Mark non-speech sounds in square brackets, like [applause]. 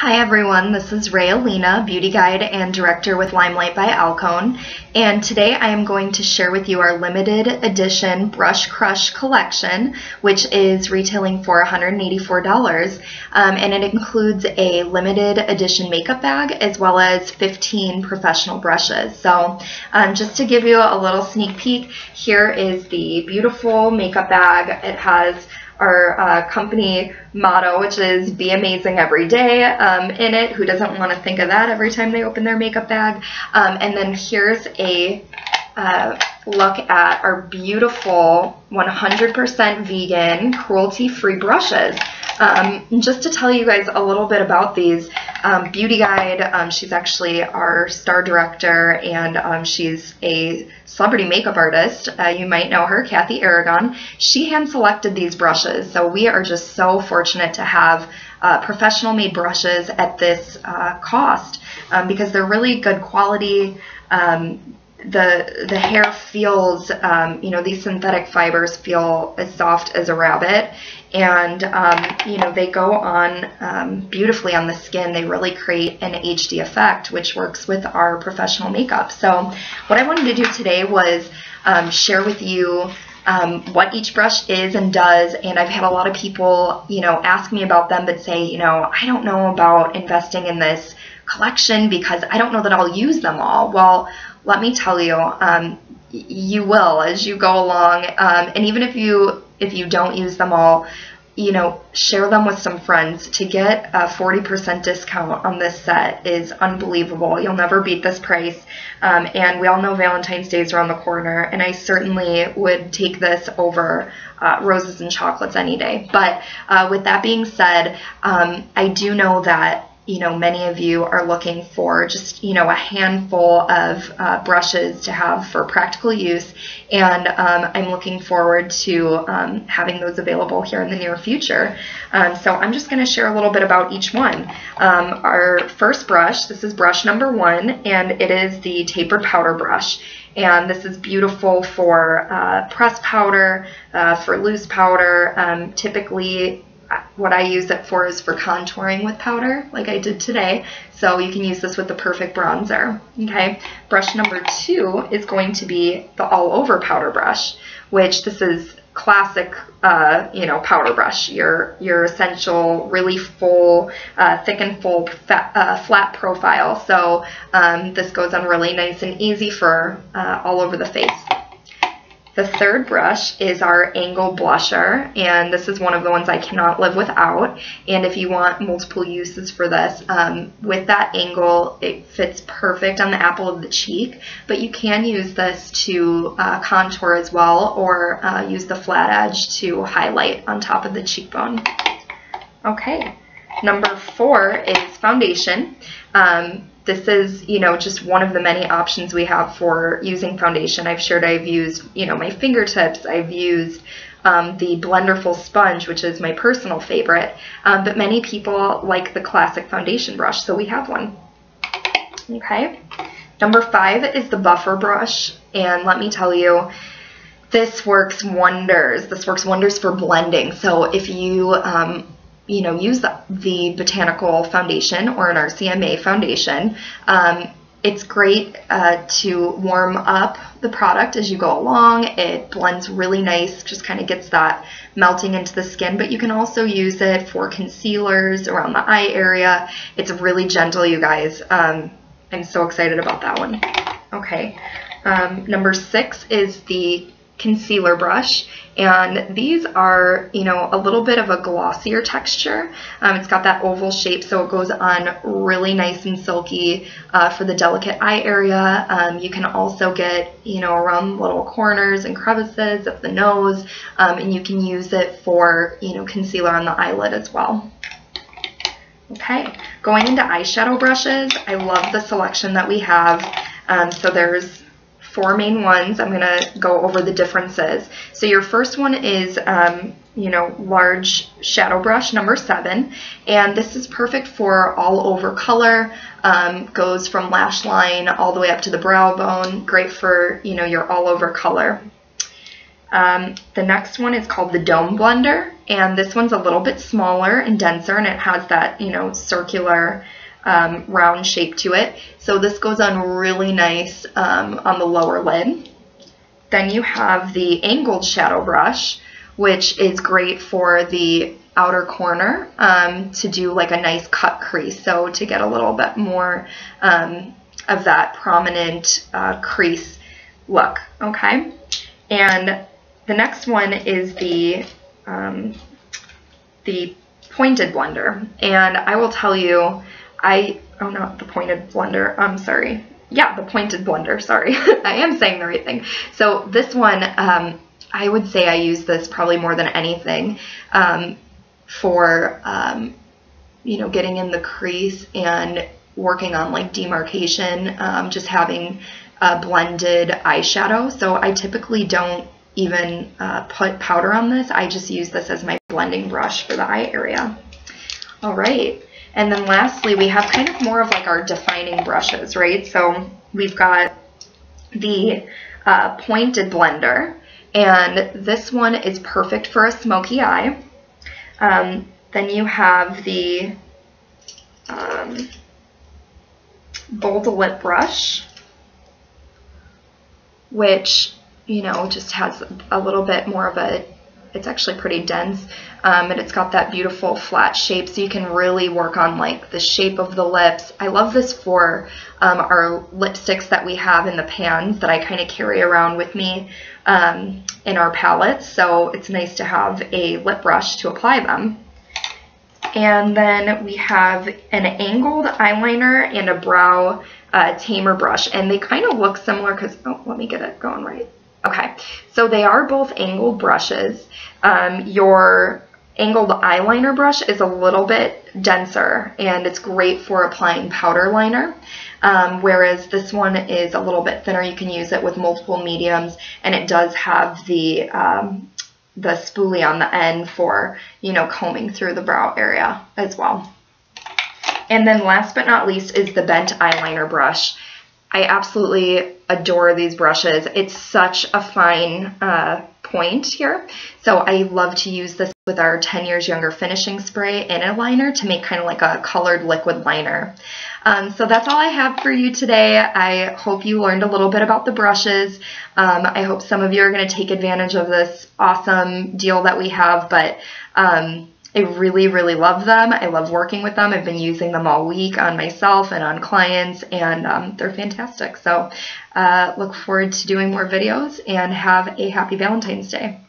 Hi everyone, this is Rae Allina, beauty guide and director with Limelight by Alcone, and today I am going to share with you our limited edition Brush Crush collection, which is retailing for $184, um, and it includes a limited edition makeup bag as well as 15 professional brushes. So um, just to give you a little sneak peek, here is the beautiful makeup bag. It has our uh, company motto, which is be amazing every day um, in it. Who doesn't want to think of that every time they open their makeup bag? Um, and then here's a uh, look at our beautiful 100% vegan, cruelty-free brushes. Um, just to tell you guys a little bit about these, um, Beauty Guide, um, she's actually our star director and um, she's a celebrity makeup artist. Uh, you might know her, Kathy Aragon. She hand selected these brushes, so we are just so fortunate to have uh, professional made brushes at this uh, cost um, because they're really good quality. Um, the the hair feels, um, you know, these synthetic fibers feel as soft as a rabbit, and um, you know they go on um, beautifully on the skin. They really create an HD effect, which works with our professional makeup. So what I wanted to do today was um, share with you um, what each brush is and does. And I've had a lot of people, you know, ask me about them, but say, you know, I don't know about investing in this collection because I don't know that I'll use them all. Well, let me tell you, um, you will as you go along. Um, and even if you if you don't use them all, you know, share them with some friends. To get a 40% discount on this set is unbelievable. You'll never beat this price. Um, and we all know Valentine's Day is around the corner, and I certainly would take this over uh, roses and chocolates any day. But uh, with that being said, um, I do know that you know, many of you are looking for just, you know, a handful of uh, brushes to have for practical use. And um, I'm looking forward to um, having those available here in the near future. Um, so I'm just going to share a little bit about each one. Um, our first brush, this is brush number one, and it is the tapered powder brush. And this is beautiful for uh, press powder, uh, for loose powder. Um, typically, what I use it for is for contouring with powder, like I did today. So you can use this with the perfect bronzer. Okay, brush number two is going to be the all over powder brush, which this is classic, uh, you know, powder brush. Your your essential, really full, uh, thick and full, fat, uh, flat profile. So um, this goes on really nice and easy for uh, all over the face. The third brush is our angle blusher, and this is one of the ones I cannot live without. And if you want multiple uses for this, um, with that angle, it fits perfect on the apple of the cheek, but you can use this to uh, contour as well, or uh, use the flat edge to highlight on top of the cheekbone. Okay, number four is foundation. Um, this is, you know, just one of the many options we have for using foundation. I've shared I've used, you know, my fingertips. I've used um, the Blenderful sponge, which is my personal favorite. Um, but many people like the classic foundation brush, so we have one. Okay. Number five is the buffer brush. And let me tell you, this works wonders. This works wonders for blending. So if you um, you know, use the, the botanical foundation or an RCMA foundation. Um, it's great uh, to warm up the product as you go along. It blends really nice, just kind of gets that melting into the skin, but you can also use it for concealers around the eye area. It's really gentle, you guys. Um, I'm so excited about that one. Okay, um, number six is the concealer brush. And these are you know a little bit of a glossier texture. Um, it's got that oval shape so it goes on really nice and silky uh, for the delicate eye area. Um, you can also get you know around little corners and crevices of the nose um, and you can use it for you know concealer on the eyelid as well. Okay going into eyeshadow brushes I love the selection that we have. Um, so there's four main ones. I'm going to go over the differences. So your first one is, um, you know, large shadow brush number seven. And this is perfect for all over color. Um, goes from lash line all the way up to the brow bone. Great for, you know, your all over color. Um, the next one is called the Dome Blender, and this one's a little bit smaller and denser, and it has that, you know, circular um, round shape to it. So this goes on really nice um, on the lower lid. Then you have the angled shadow brush, which is great for the outer corner um, to do like a nice cut crease. So to get a little bit more um, of that prominent uh, crease look, okay? And the next one is the, um, the pointed blender. And I will tell you, I, oh, not the pointed blender, I'm sorry. Yeah, the pointed blender, sorry. [laughs] I am saying the right thing. So this one, um, I would say I use this probably more than anything um, for, um, you know, getting in the crease and working on like demarcation, um, just having a blended eyeshadow. So I typically don't even uh, put powder on this. I just use this as my blending brush for the eye area. All right. And then lastly, we have kind of more of like our defining brushes, right? So we've got the uh, pointed blender, and this one is perfect for a smoky eye. Um, then you have the um, bold lip brush, which, you know, just has a little bit more of a, it's actually pretty dense, um, and it's got that beautiful flat shape, so you can really work on like the shape of the lips. I love this for um, our lipsticks that we have in the pans that I kind of carry around with me um, in our palettes, so it's nice to have a lip brush to apply them. And then we have an angled eyeliner and a brow uh, tamer brush. And they kind of look similar because, oh, let me get it going right. Okay, so they are both angled brushes. Um, your angled eyeliner brush is a little bit denser and it's great for applying powder liner. Um, whereas this one is a little bit thinner. You can use it with multiple mediums and it does have the um, the spoolie on the end for, you know, combing through the brow area as well. And then last but not least is the bent eyeliner brush. I absolutely adore these brushes. It's such a fine uh, point here. So I love to use this with our 10 years younger finishing spray in a liner to make kind of like a colored liquid liner. Um, so that's all I have for you today. I hope you learned a little bit about the brushes. Um, I hope some of you are going to take advantage of this awesome deal that we have, but um, I really, really love them. I love working with them. I've been using them all week on myself and on clients, and um, they're fantastic. So uh, look forward to doing more videos and have a happy Valentine's Day.